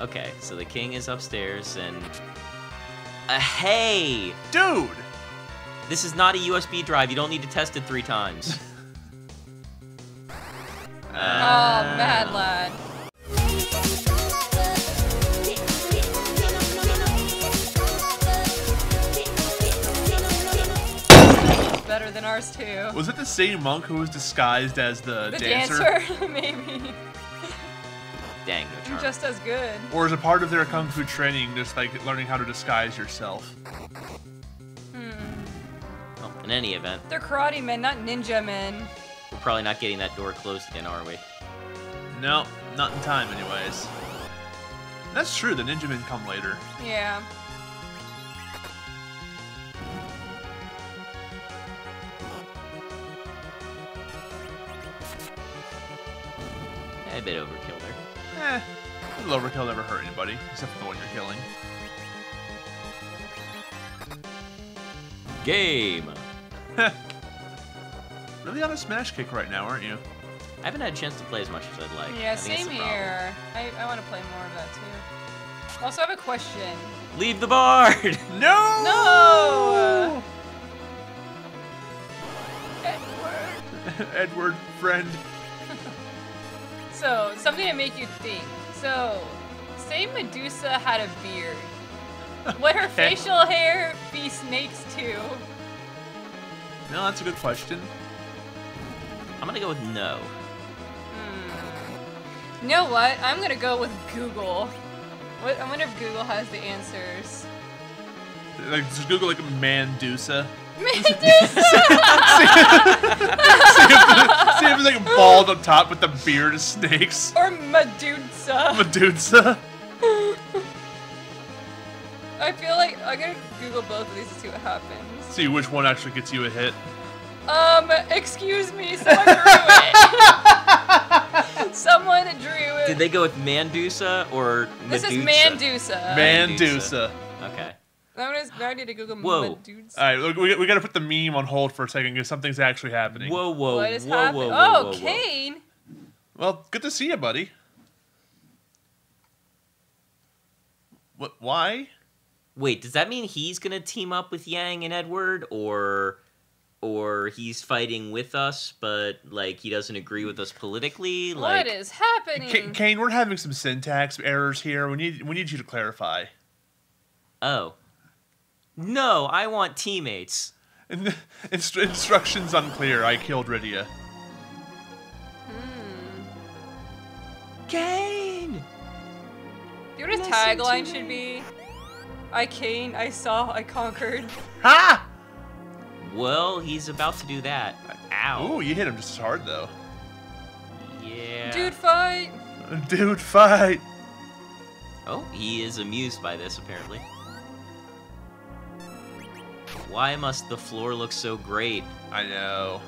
Okay, so the king is upstairs and. Uh, hey! Dude! This is not a USB drive. You don't need to test it three times. Oh, mad lad. Better than ours too. Was it the same monk who was disguised as the, The dancer? dancer, maybe. Dang, no charm. Just as good. Or is it part of their kung fu training, just like learning how to disguise yourself? Hmm. Well, in any event, They're karate men, not ninja men. we're probably not getting that door closed again, are we? No, not in time, anyways. That's true. The ninja men come later. Yeah. A bit overkill there. Eh, a little overkill never hurt anybody, except for the one you're killing. Game! Really on a smash kick right now, aren't you? I haven't had a chance to play as much as I'd like. Yeah, I same here. I, I want to play more of that too. Also, I have a question. Leave the bard! No! No! Edward! Edward, friend. So, something to make you think. So, say Medusa had a beard. Would her facial hair be snakes too? No, that's a good question. I'm gonna go with no. Hmm. You know what? I'm gonna go with Google. What, I wonder if Google has the answers. Like, just Google like a Mandusa. Medusa! See if it's like bald up top with the beard of snakes. or Medusa. Medusa. I feel like I'm gonna Google both of these to see what happens. See which one actually gets you a hit. Um, excuse me, someone drew it. someone drew it. Did they go with Mandusa or Medusa? this is Medusa? Mandusa. Mandusa. Okay. I'm gonna, now I need to Google Whoa. Medusa. All right, look, we, we got to put the meme on hold for a second because something's actually happening. Whoa, whoa, what is whoa, happening? whoa, whoa, oh, whoa, whoa. Kain. Well, good to see you, buddy. What? Why? Wait, does that mean he's gonna team up with Yang and Edward, or, or he's fighting with us, but like he doesn't agree with us politically? Like, what is happening? K- Kain, we're having some syntax errors here. We need we need you to clarify. oh, no, I want teammates. In- inst- instructions unclear. I killed Rydia. Hmm. Kain. Do you know what his Listen to tagline me. should be? I Kain, I saw, I conquered. Ha! Well, he's about to do that. Ow. Ooh, you hit him just as hard though. Yeah. Dude, fight! Dude, fight! Oh, he is amused by this, apparently. Why must the floor look so great? I know.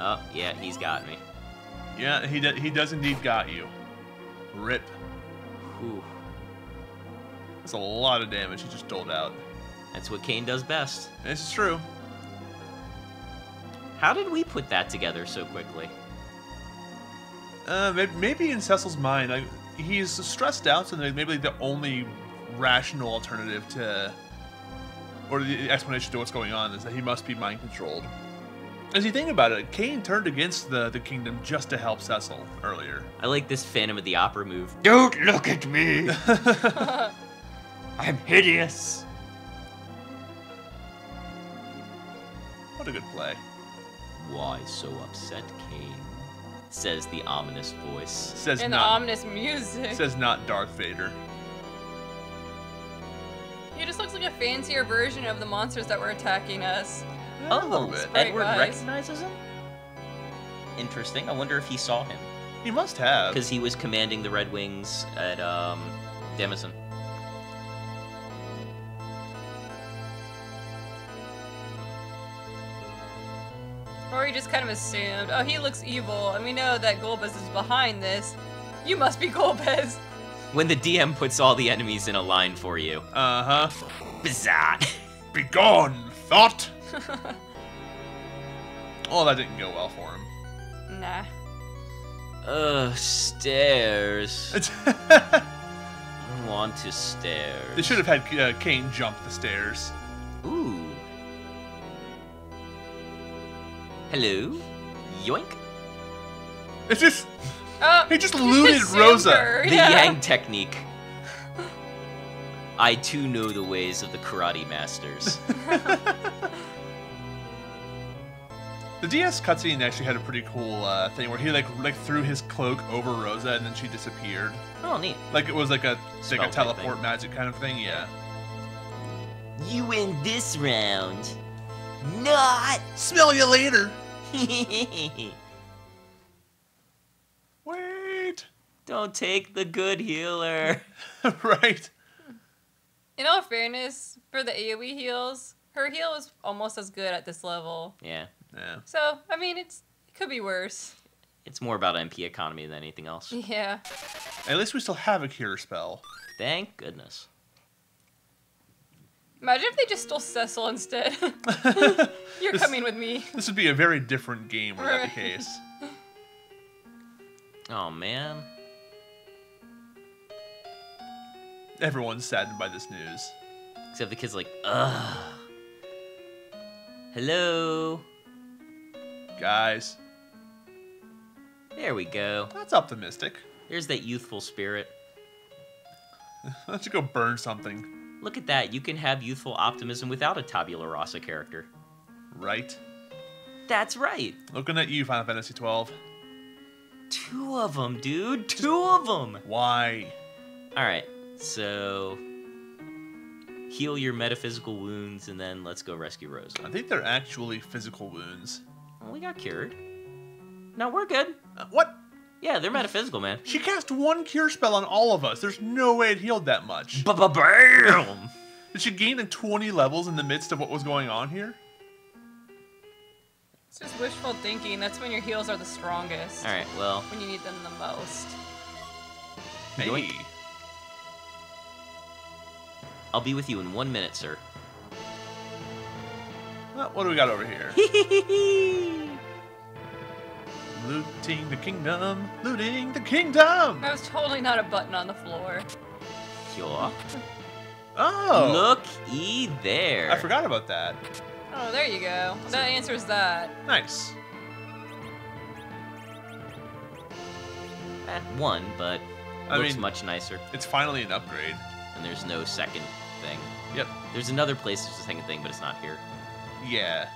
Oh, yeah, he's got me. Yeah, he do- he does indeed got you. Rip. Whew. That's a lot of damage he just doled out. That's what Kain does best. This is true. How did we put that together so quickly? Uh, maybe in Cecil's mind, like, he's stressed out, so maybe the only rational alternative to, or the explanation to what's going on is that he must be mind controlled. As you think about it, Kain turned against the, the kingdom just to help Cecil earlier. I like this Phantom of the Opera move. Don't look at me! I'm hideous! What a good play. Why so upset, Kain? Says the ominous voice. Says and the not ominous music. says not Darth Vader. Fancier version of the monsters that were attacking us. a little bit. Sprite Edward wise. recognizes him? Interesting. I wonder if he saw him. He must have. Because he was commanding the Red Wings at um, Damcyan. Or he just kind of assumed, oh, he looks evil, and we know that Golbez is behind this. You must be Golbez. When the DM puts all the enemies in a line for you. Uh huh. Bizarre. Begone, thought. oh, that didn't go well for him. Nah. Ugh, stairs. I want to stairs. They should have had uh, Kain jump the stairs. Ooh. Hello? Yoink. It's just Oh, he just looted Rosa. her, The yeah. Yang technique. I too know the ways of the karate masters. The DS cutscene actually had a pretty cool uh, thing where he like like threw his cloak over Rosa and then she disappeared. oh, neat. Like it was like a like a teleport thing. magic kind of thing. Yeah. You win this round. Not. Smell you later. Wait. Don't take the good healer. right. In all fairness, for the AoE heals, her heal is almost as good at this level. Yeah, Yeah. So, I mean, it's it could be worse. it's more about MP economy than anything else. Yeah. At least we still have a cure spell. Thank goodness. Imagine if they just stole Cecil instead. You're This- coming with me. This would be a very different game were that the case. Oh man. Everyone's saddened by this news. Except the kid's like, ugh. Hello. Guys, There we go. that's optimistic. There's that youthful spirit. Why don't you go burn something? Look at that. You can have youthful optimism without a tabula rasa character. Right? That's right. Looking at you, Final Fantasy twelve. Two of them, dude. Two of them. Why? All right. So heal your metaphysical wounds and then let's go rescue Rosa. I think they're actually physical wounds. Well, we got cured. No, we're good. Uh, what? Yeah, they're metaphysical, man. She cast one cure spell on all of us. There's no way it healed that much. Ba-ba-bam! Did she gain like 20 levels in the midst of what was going on here? It's just wishful thinking. That's when your heals are the strongest. All right, well, When you need them the most. Hey. Yoink. I'll be with you in one minute, sir. Well, what do we got over here? Looting the kingdom, looting the kingdom. That was totally not a button on the floor. Yeah. Oh, Look-y there. I forgot about that. Oh, there you go. That answers that. Nice. Eh, one, but I looks mean- much nicer. It's finally an upgrade. And there's no second thing. Yep. There's another place there's a second thing, but it's not here. Yeah.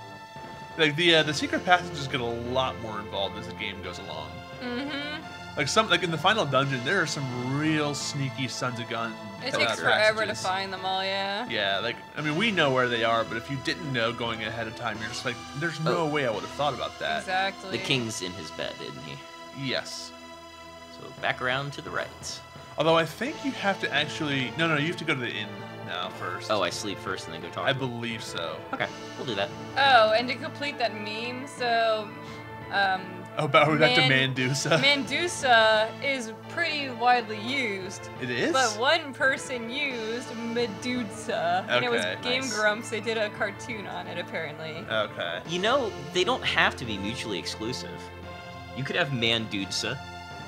Like the uh, the secret passages get a lot more involved as the game goes along. Mm-hmm. Like some like in the final dungeon, there are some real sneaky sons of gun. It uh, takes forever to find them all, yeah. Yeah, like I mean, we know where they are, but if you didn't know going ahead of time, you're just like, there's no Oh. way I would have thought about that. Exactly. The king's in his bed, isn't he? Yes. So back around to the right. Although I think you have to actually no no you have to go to the inn now first. Oh, I sleep first and then go talk. I to him. believe so. Okay, we'll do that. Oh, and to complete that meme, so um, Oh, but we got to Man- Mandusa. Mandusa is pretty widely used, it is. but one person used Medusa, and it was Game nice. Grumps. They did a cartoon on it apparently. Okay. You know, they don't have to be mutually exclusive. You could have Mandusa.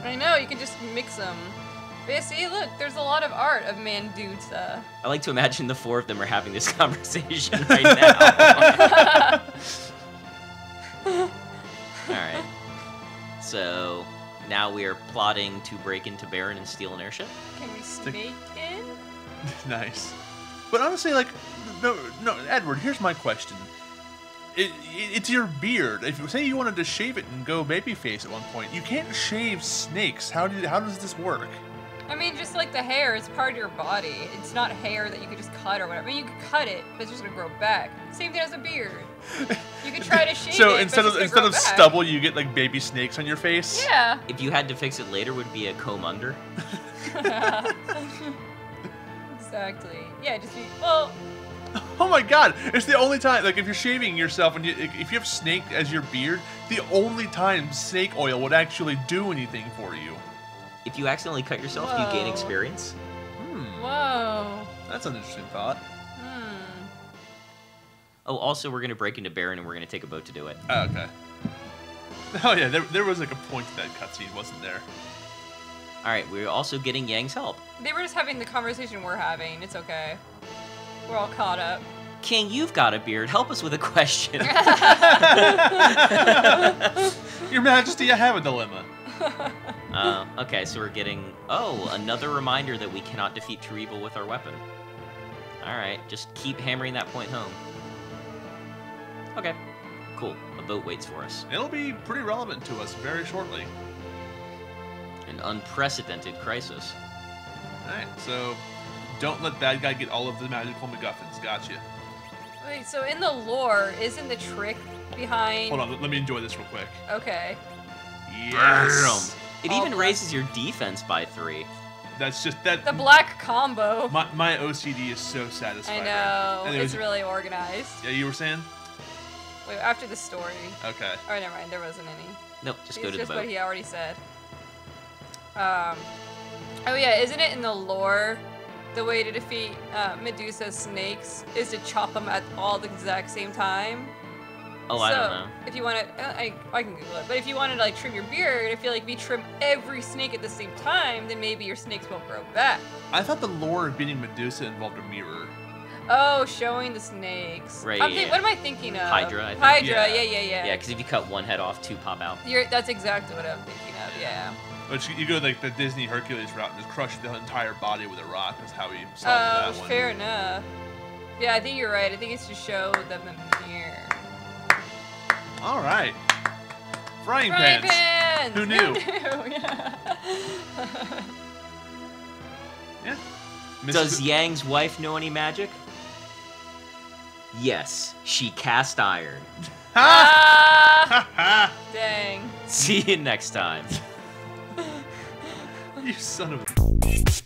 I know you can just mix them. But yeah, see, look, there's a lot of art of Mandusa. Uh. I like to imagine the four of them are having this conversation right now. All right. So now we are plotting to break into Baron and steal an airship. Can we sneak in? nice. But honestly, like, no, no, Edward. Here's my question. It, it, it's your beard. If you say you wanted to shave it and go babyface at one point, you can't shave snakes. How do how does this work? I mean, just like the hair, it's part of your body. It's not hair that you could just cut or whatever. I mean, you could cut it, but it's just gonna grow back. Same thing as a beard. You could try to shave so it, instead of instead of back. stubble, you get like baby snakes on your face. Yeah. If you had to fix it later, would be a comb under. exactly. Yeah, just be well. Oh my god! It's the only time. Like if you're shaving yourself and you, if you have snake as your beard, the only time snake oil would actually do anything for you. If you accidentally cut yourself, you gain experience. Hmm. Whoa. That's an interesting thought. Hmm. Oh, also, we're gonna break into Baron and we're gonna take a boat to do it. Oh, okay. Oh yeah, there, there was like a point to that cutscene, wasn't there? All right, we're also getting Yang's help. They were just having the conversation we're having. It's okay. We're all caught up. King, you've got a beard. Help us with a question. Your Majesty, I have a dilemma. uh, okay, so we're getting oh another reminder that we cannot defeat true with our weapon. All right, just keep hammering that point home. Okay, cool. A boat waits for us. It'll be pretty relevant to us very shortly. An unprecedented crisis. Alright, so don't let bad guy get all of the magical MacGuffins. Gotcha. Wait, so in the lore, isn't the trick behind? Hold on, let- let me enjoy this real quick. Okay. Yes. It All even black. raises your defense by three. That's just that. The black combo. My, my OCD is so I satisfying. know. And it It's was- really organized. Yeah, you were saying? Wait, after the story. Okay. Oh, never mind. There wasn't any. Nope, just it's go to the just boat. what he already said. Um. Oh yeah, isn't it in the lore? The way to defeat uh, Medusa's snakes is to chop them at all the exact same time. Oh, so, I don't know. If you want to, uh, I, I can Google it. But if you wanted to like trim your beard, I feel like if you trim every snake at the same time, then maybe your snakes won't grow back. I thought the lore of beating Medusa involved a mirror. Oh, showing the snakes. Right, I'm yeah. What am I thinking of? Hydra, I think. Hydra. Yeah. Yeah, yeah, yeah. Yeah, because if you cut one head off, two pop out. You're, that's exactly what I'm thinking of. Yeah. Oh, but you, you go like the Disney Hercules route and just crush the entire body with a rock. That's how he Oh, solved that one. fair enough. Yeah, I think you're right. I think it's to show them the mirror. All right. Frying, Frying pans. pans! Who knew? Yeah. Yeah. Does Mrs. Yang's wife know any magic? Yes, she cast iron. Ha! ah! Dang. See you next time. You son of a.